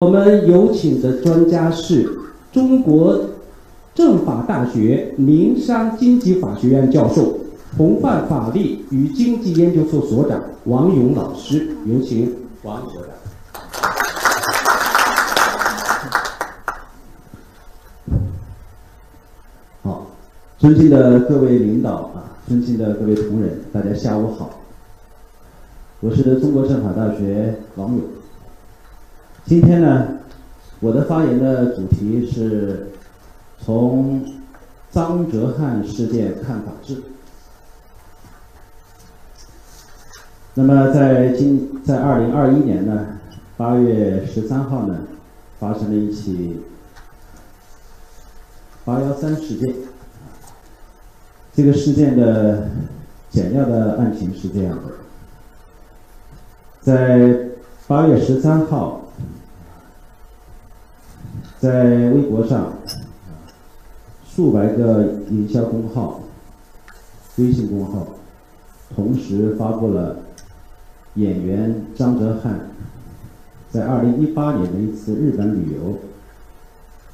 我们有请的专家是中国政法大学民商经济法学院教授、弘范法律与经济研究所所长王勇老师，有请王所长。好，尊敬的各位领导啊，尊敬的各位同仁，大家下午好。我是中国政法大学王勇。今天呢，我的发言的主题是从张哲瀚事件看法治。那么在今在二零二一年呢，八月十三号呢，发生了一起八幺三事件。这个事件的简要的案情是这样的，在八月十三号。在微博上，数百个营销公号、微信公号同时发布了演员张哲瀚在二零一八年的一次日本旅游，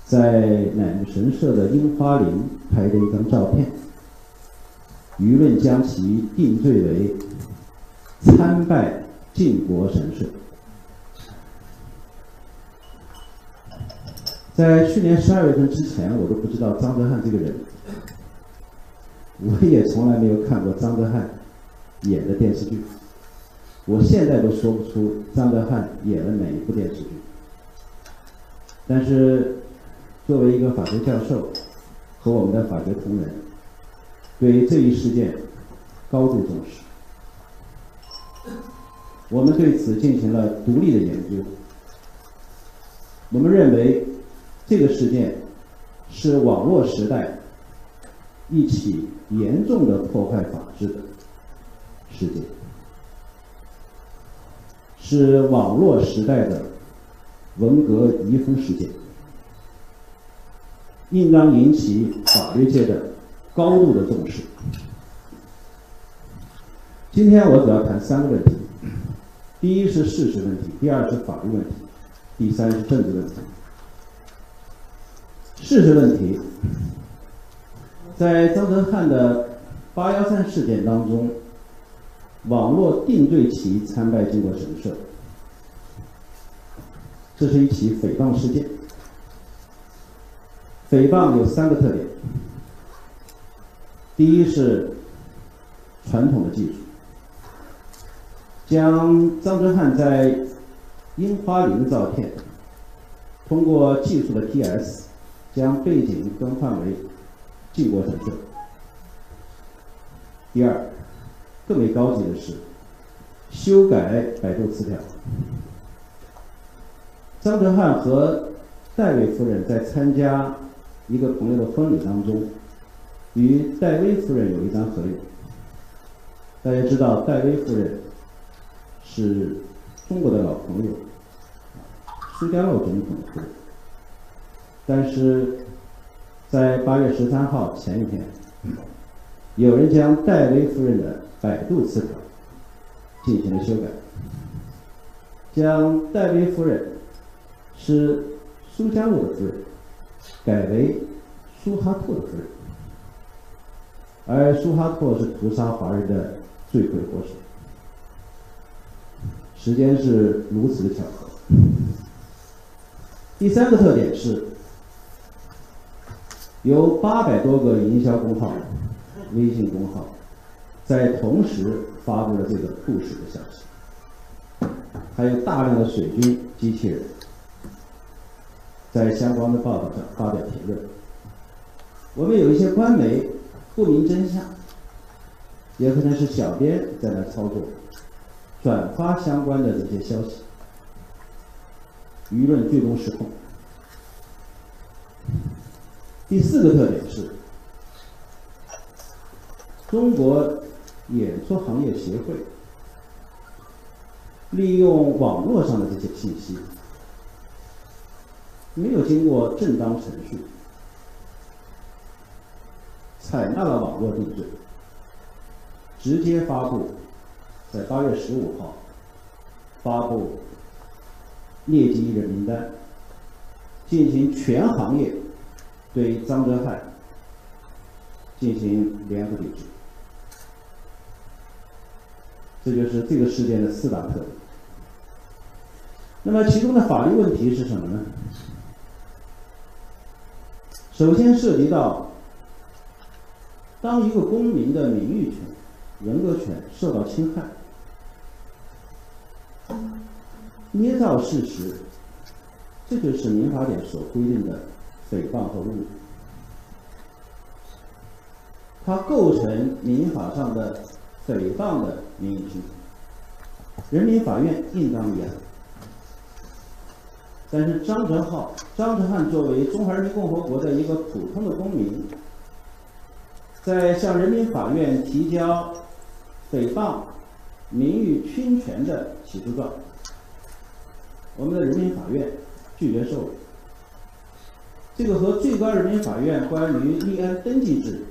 在乃木神社的樱花林拍的一张照片，舆论将其定罪为参拜靖国神社。在去年十二月份之前，我都不知道张哲瀚这个人，我也从来没有看过张哲瀚演的电视剧，我现在都说不出张哲瀚演了哪一部电视剧。但是，作为一个法学教授和我们的法学同仁，对于这一事件高度重视，我们对此进行了独立的研究，我们认为。这个事件是网络时代一起严重的破坏法治的事件，是网络时代的文革遗风事件，应当引起法律界的高度的重视。今天我主要谈三个问题：第一是事实问题，第二是法律问题，第三是政治问题。事实问题，在张哲瀚的八幺三事件当中，网络定罪其参拜靖国神社，这是一起诽谤事件。诽谤有三个特点：第一是传统的技术，将张哲瀚在樱花林的照片，通过技术的 PS。将背景更换为靖国神社。第二，更为高级的是修改百度词条。张哲瀚和戴维夫人在参加一个朋友的婚礼当中，与戴维夫人有一张合影。大家知道，戴维夫人是中国的老朋友，苏家洛总统夫人。但是在八月十三号前一天，有人将戴维夫人的百度词条进行了修改，将戴维夫人是苏加洛的夫人改为苏哈托的夫人，而苏哈托是屠杀华人的罪魁祸首。时间是如此的巧合。第三个特点是。有八百多个营销公号、微信公号，在同时发布了这个不实的消息，还有大量的水军机器人，在相关的报道上发表评论。我们有一些官媒不明真相，也可能是小编在那操作，转发相关的这些消息，舆论最终失控。第四个特点是，中国演出行业协会利用网络上的这些信息，没有经过正当程序，采纳了网络定罪，直接发布，在八月十五号发布劣迹艺人名单，进行全行业对张哲瀚进行联合抵制。这就是这个事件的四大特点。那么其中的法律问题是什么呢？首先涉及到，当一个公民的名誉权、人格权受到侵害，捏造事实，这就是民法典所规定的诽谤和侮辱，它构成民法上的诽谤的名誉侵权，人民法院应当立案。但是张哲浩、张哲瀚作为中华人民共和国的一个普通的公民，在向人民法院提交诽谤、名誉侵权的起诉状，我们的人民法院拒绝受理。这个和最高人民法院关于立案登记制，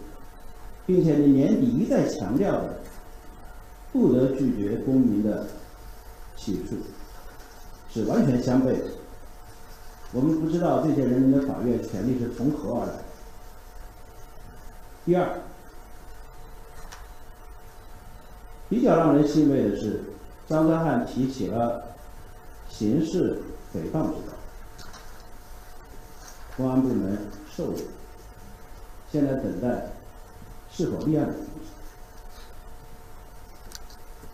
并且你年底一再强调的不得拒绝公民的起诉，是完全相悖的。我们不知道这些人民的法院权利是从何而来。第二，比较让人欣慰的是，张德汉提起了刑事诽谤指告，公安部门受理，现在等待是否立案的。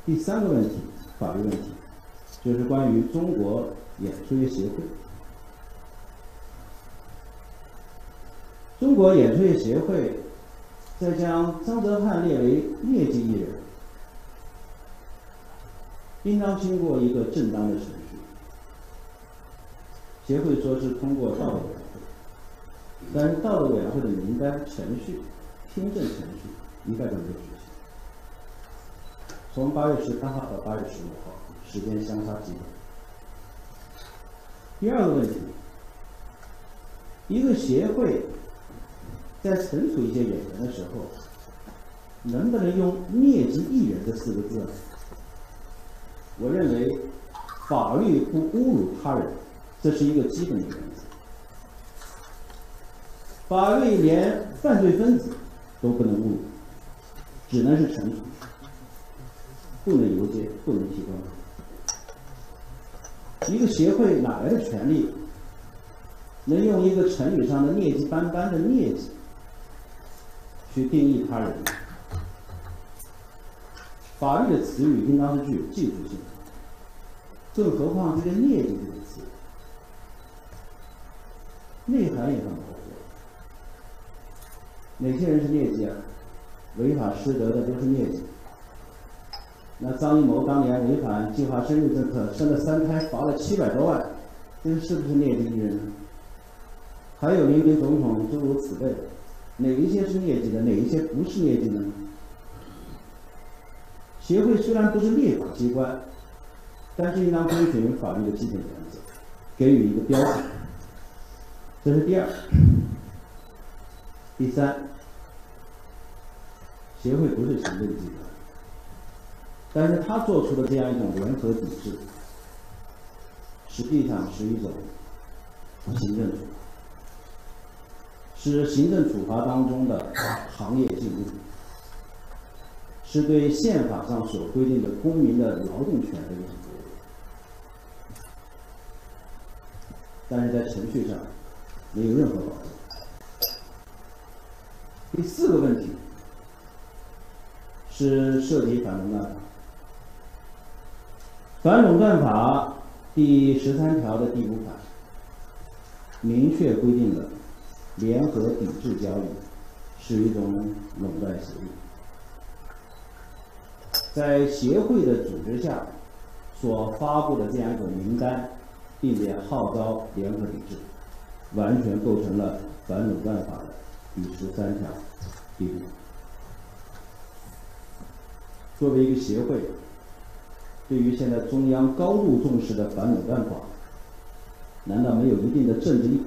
第三个问题，法律问题，就是关于中国演出业协会。中国演出业协会在将张德汉列为劣迹艺人，应当经过一个正当的程序。协会说是通过道德，但是道德委员会的名单程序、听证程序一概都没有执行。从八月十三号到八月十五号，时间相差几天。第二个问题，一个协会。在惩处一些演员的时候，能不能用“灭迹艺人”这四个字？我认为，法律不侮辱他人，这是一个基本的原则。法律连犯罪分子都不能侮辱，只能是惩处，不能游街，不能提高。一个协会哪来的权利，能用一个成语上的“劣迹斑斑”的“劣迹”？去定义他人，法律的词语应当是具有技术性，更何况这个“劣迹”这个词，内涵也很模糊。哪些人是劣迹啊？违法失德的都是劣迹。那张艺谋当年违反计划生育政策，生了三胎，罚了七百多万，这是不是劣迹艺人呢？还有林林总统诸如此类。哪一些是劣迹的，哪一些不是劣迹的呢？协会虽然不是立法机关，但是应当遵循法律的基本原则，给予一个标准。这是第二。第三，协会不是行政机关，但是他做出的这样一种联合抵制，实际上是一种行政处罚。是行政处罚当中的行业禁令，是对宪法上所规定的公民的劳动权的一种剥夺，但是在程序上没有任何保障。第四个问题是涉及反垄断法，反垄断法第十三条的第五款明确规定了。联合抵制交易是一种垄断协议，在协会的组织下所发布的这样一种名单，并且号召联合抵制，完全构成了反垄断法的第十三条第五。作为一个协会，对于现在中央高度重视的反垄断法，难道没有一定的政治意义？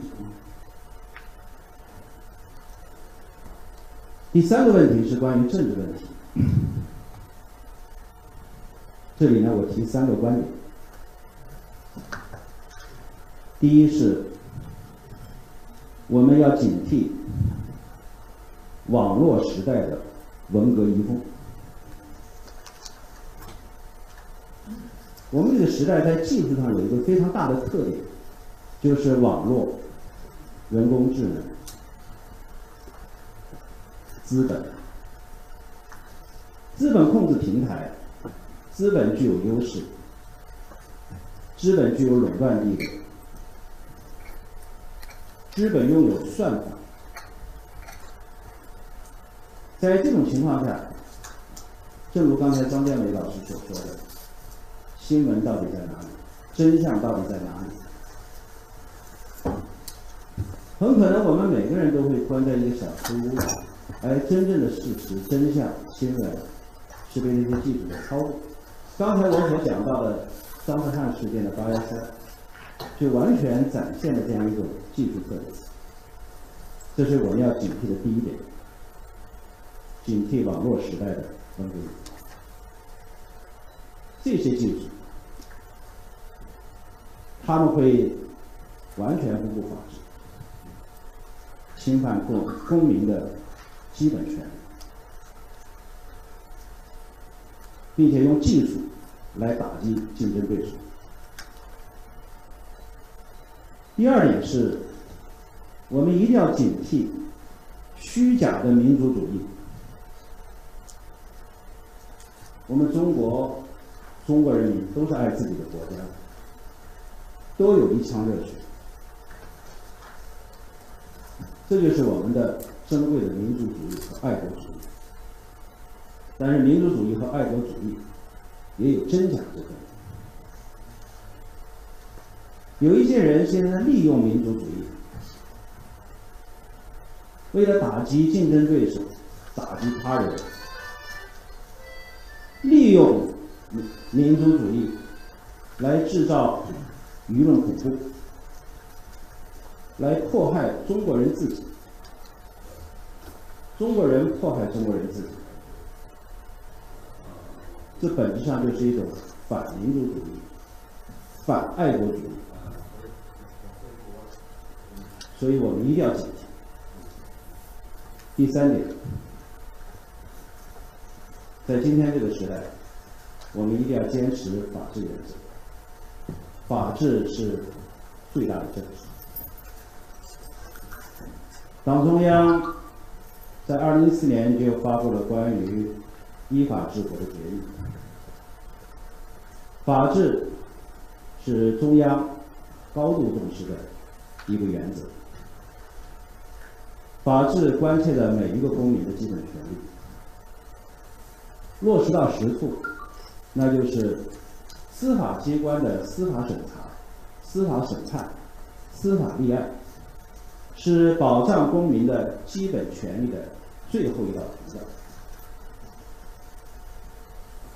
第三个问题是关于政治问题，这里呢，我提三个观点。第一是，我们要警惕网络时代的文革遗风。我们这个时代在技术上有一个非常大的特点，就是网络、人工智能、资本。资本控制平台，资本具有优势，资本具有垄断地位，资本拥有算法。在这种情况下，正如刚才张建伟老师所说的。新闻到底在哪里？真相到底在哪里？很可能我们每个人都会关在一个小黑屋里，而真正的事实、真相、新闻是被那些技术所操作。刚才我所讲到的张德汉事件的八幺三，就完全展现了这样一种技术特点。这是我们要警惕的第一点，警惕网络时代的文革。这些技术，他们会完全不顾法治，侵犯公公民的基本权利，并且用技术来打击竞争对手。第二点是，我们一定要警惕虚假的民族主义。我们中国。中国人民都是爱自己的国家，都有一腔热血，这就是我们的珍贵的民族主义和爱国主义。但是，民族主义和爱国主义也有真假之分。有一些人现在利用民族主义，为了打击竞争对手、打击他人，利用。民族主义来制造舆论恐怖，来迫害中国人自己。中国人迫害中国人自己，这本质上就是一种反民族主义、反爱国主义。所以我们一定要警惕。第三点，在今天这个时代。我们一定要坚持法治原则，法治是最大的政治。党中央在二零一四年就发布了关于依法治国的决议，法治是中央高度重视的一个原则，法治关切着每一个公民的基本权利，落实到实处。那就是司法机关的司法审查、司法审判、司法立案，是保障公民的基本权利的最后一道屏障。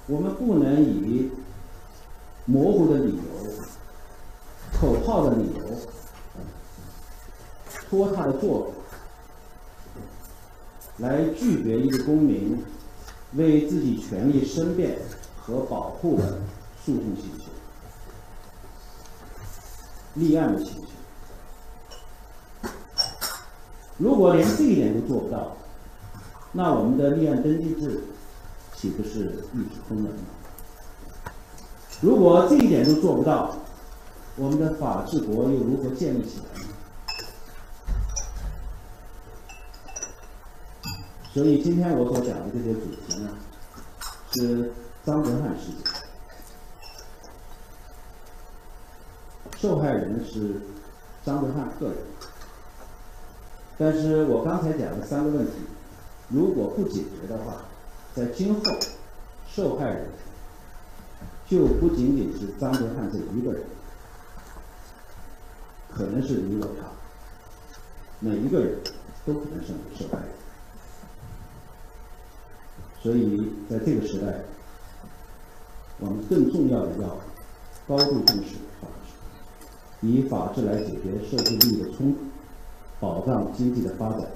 我们不能以模糊的理由、口号的理由拖沓的做法来拒绝一个公民为自己权利申辩。和保护的诉讼请求、立案的请求，如果连这一点都做不到，那我们的立案登记制岂不是一纸空文吗？如果这一点都做不到，我们的法治国又如何建立起来呢？所以今天我所讲的这些主题呢，是。张德汉事件，受害人是张德汉个人，但是我刚才讲的三个问题，如果不解决的话，在今后，受害人就不仅仅是张德汉这一个人，可能是你我他，每一个人都可能成为受害人，所以在这个时代。我们更重要的要高度重视法治，以法治来解决社会利益的冲突，保障经济的发展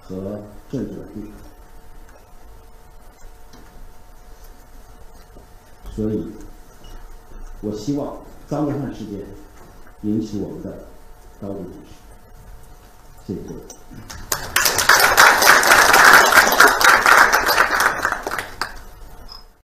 和政治稳定。所以，我希望张德汉事件引起我们的高度重视。谢谢各位。